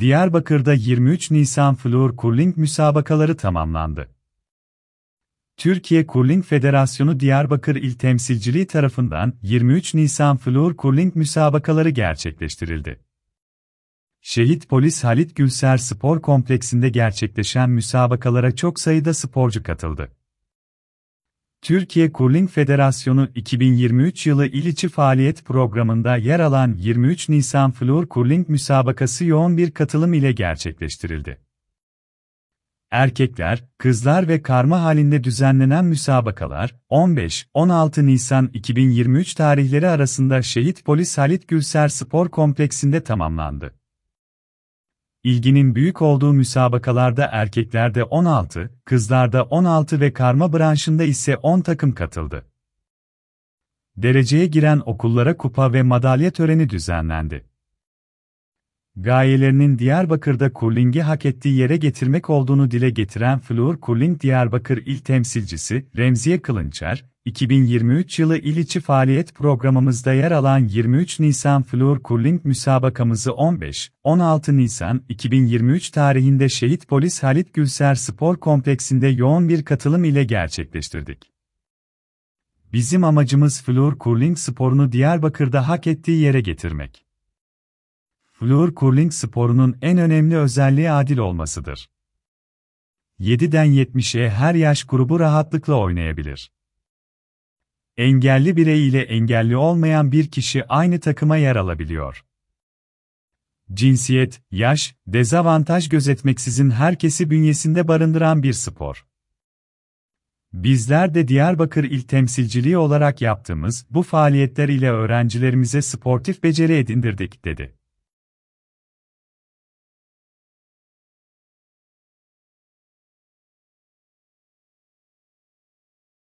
Diyarbakır'da 23 Nisan Floor Curling müsabakaları tamamlandı. Türkiye Curling Federasyonu Diyarbakır İl Temsilciliği tarafından 23 Nisan Floor Curling müsabakaları gerçekleştirildi. Şehit Polis Halit Gülser Spor Kompleksinde gerçekleşen müsabakalara çok sayıda sporcu katıldı. Türkiye Curling Federasyonu 2023 yılı il içi faaliyet programında yer alan 23 Nisan Floor Curling müsabakası yoğun bir katılım ile gerçekleştirildi. Erkekler, kızlar ve karma halinde düzenlenen müsabakalar, 15-16 Nisan 2023 tarihleri arasında Şehit Polis Halit Gülser Spor Kompleksinde tamamlandı. İlginin büyük olduğu müsabakalarda erkeklerde 16, kızlarda 16 ve karma branşında ise 10 takım katıldı. Dereceye giren okullara kupa ve madalya töreni düzenlendi. Gayelerinin Diyarbakır'da kurlingi hak ettiği yere getirmek olduğunu dile getiren Flur Kurling Diyarbakır İl Temsilcisi Remziye Kılınçer, 2023 yılı il içi faaliyet programımızda yer alan 23 Nisan Flur Kurling müsabakamızı 15-16 Nisan 2023 tarihinde Şehit Polis Halit Gülser Spor Kompleksinde yoğun bir katılım ile gerçekleştirdik. Bizim amacımız Flur Kurling sporunu Diyarbakır'da hak ettiği yere getirmek. Floor curling sporunun en önemli özelliği adil olmasıdır. 7'den 70'e her yaş grubu rahatlıkla oynayabilir. Engelli birey ile engelli olmayan bir kişi aynı takıma yer alabiliyor. Cinsiyet, yaş, dezavantaj gözetmeksizin herkesi bünyesinde barındıran bir spor. Bizler de Diyarbakır İl Temsilciliği olarak yaptığımız bu faaliyetler ile öğrencilerimize sportif beceri edindirdik, dedi.